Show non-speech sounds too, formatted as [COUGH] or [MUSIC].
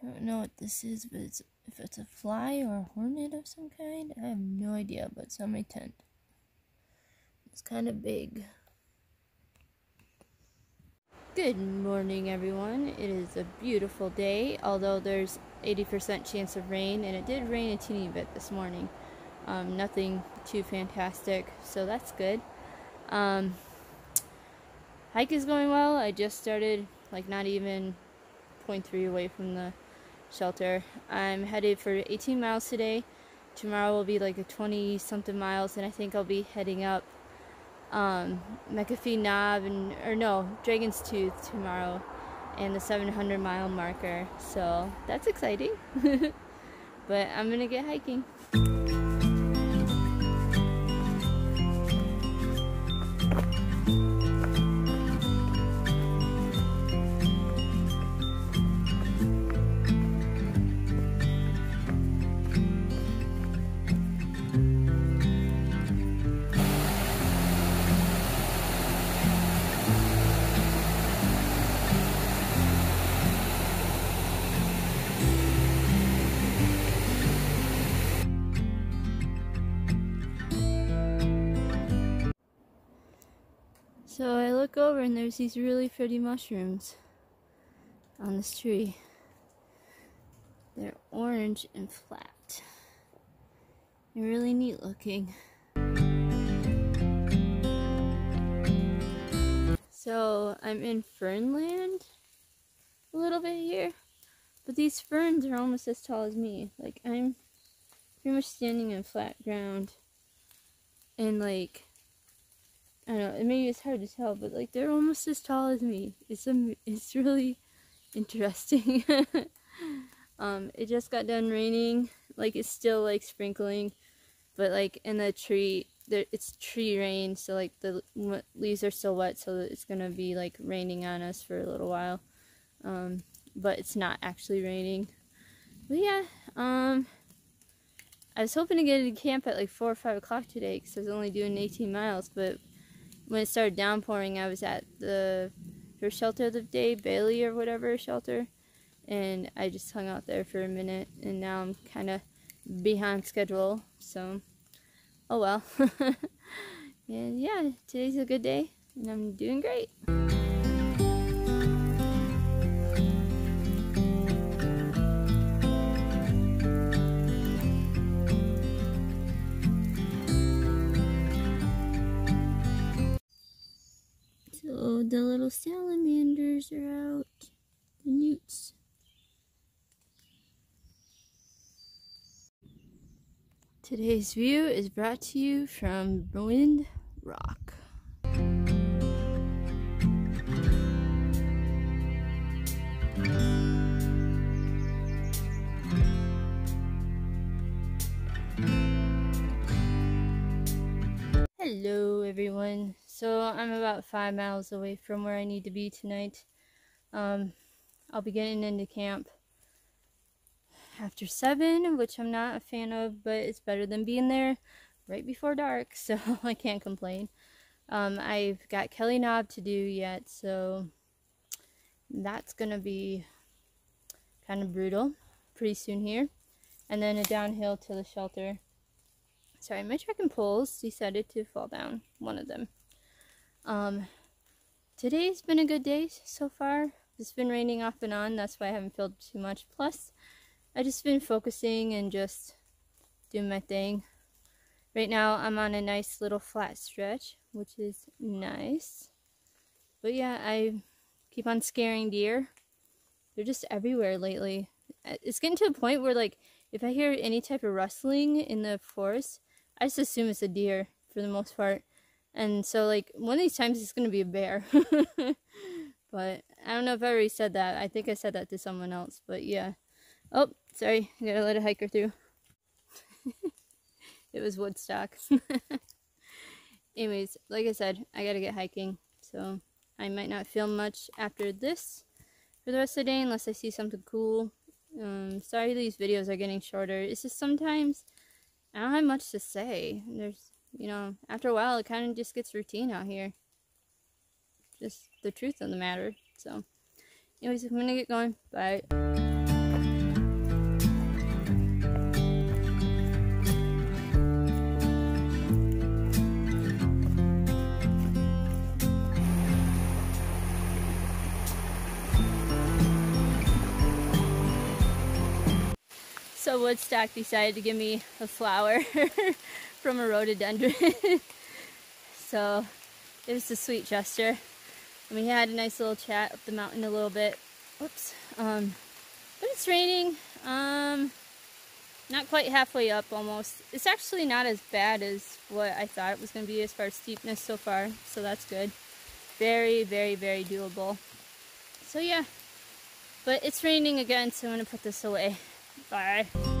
I don't know what this is, but it's if it's a fly or a hornet of some kind. I have no idea, but it's on my tent. It's kind of big. Good morning, everyone. It is a beautiful day, although there's 80% chance of rain, and it did rain a teeny bit this morning. Um, nothing too fantastic, so that's good. Um, hike is going well. I just started, like, not even 0.3 away from the shelter. I'm headed for 18 miles today. Tomorrow will be like a 20 something miles, and I think I'll be heading up um, McAfee Knob and or no Dragon's Tooth tomorrow, and the 700 mile marker. So that's exciting. [LAUGHS] but I'm gonna get hiking. So I look over and there's these really pretty mushrooms on this tree. They're orange and flat. They're really neat looking. So I'm in Fernland a little bit here. But these ferns are almost as tall as me. Like I'm pretty much standing on flat ground. And like don't know, maybe it's hard to tell, but like they're almost as tall as me. It's a, it's really [LAUGHS] interesting. [LAUGHS] um, it just got done raining. Like it's still like sprinkling, but like in the tree, there it's tree rain, so like the leaves are still wet, so it's gonna be like raining on us for a little while. Um, but it's not actually raining. But yeah, um, I was hoping to get into camp at like four or five o'clock today because I was only doing 18 miles, but when it started downpouring, I was at the first shelter of the day, Bailey or whatever shelter, and I just hung out there for a minute, and now I'm kind of behind schedule, so oh well. [LAUGHS] and yeah, today's a good day, and I'm doing great. The little salamanders are out. The newts. Today's view is brought to you from Wind Rock. Hello everyone. So I'm about five miles away from where I need to be tonight. Um, I'll be getting into camp after seven, which I'm not a fan of, but it's better than being there right before dark, [LAUGHS] so I can't complain. Um, I've got Kelly Knob to do yet, so that's gonna be kind of brutal pretty soon here. And then a downhill to the shelter. Sorry, my trekking poles decided to fall down, one of them. Um, today's been a good day so far. It's been raining off and on, that's why I haven't filmed too much. Plus, I just been focusing and just doing my thing. Right now, I'm on a nice little flat stretch, which is nice. But yeah, I keep on scaring deer. They're just everywhere lately. It's getting to a point where, like, if I hear any type of rustling in the forest, I just assume it's a deer for the most part. And so, like, one of these times it's to be a bear. [LAUGHS] but I don't know if I already said that. I think I said that to someone else. But yeah. Oh, sorry. I gotta let a hiker through. [LAUGHS] it was Woodstock. [LAUGHS] Anyways, like I said, I gotta get hiking. So I might not film much after this for the rest of the day unless I see something cool. Um, sorry these videos are getting shorter. It's just sometimes I don't have much to say. There's you know, after a while, it kind of just gets routine out here. Just the truth of the matter. So, anyways, I'm gonna get going. Bye. So Woodstock decided to give me a flower [LAUGHS] from a rhododendron. [LAUGHS] so it was a sweet gesture. And we had a nice little chat up the mountain a little bit. Whoops. Um, but it's raining. Um, not quite halfway up almost. It's actually not as bad as what I thought it was going to be as far as steepness so far. So that's good. Very, very, very doable. So yeah. But it's raining again, so I'm going to put this away. Bye.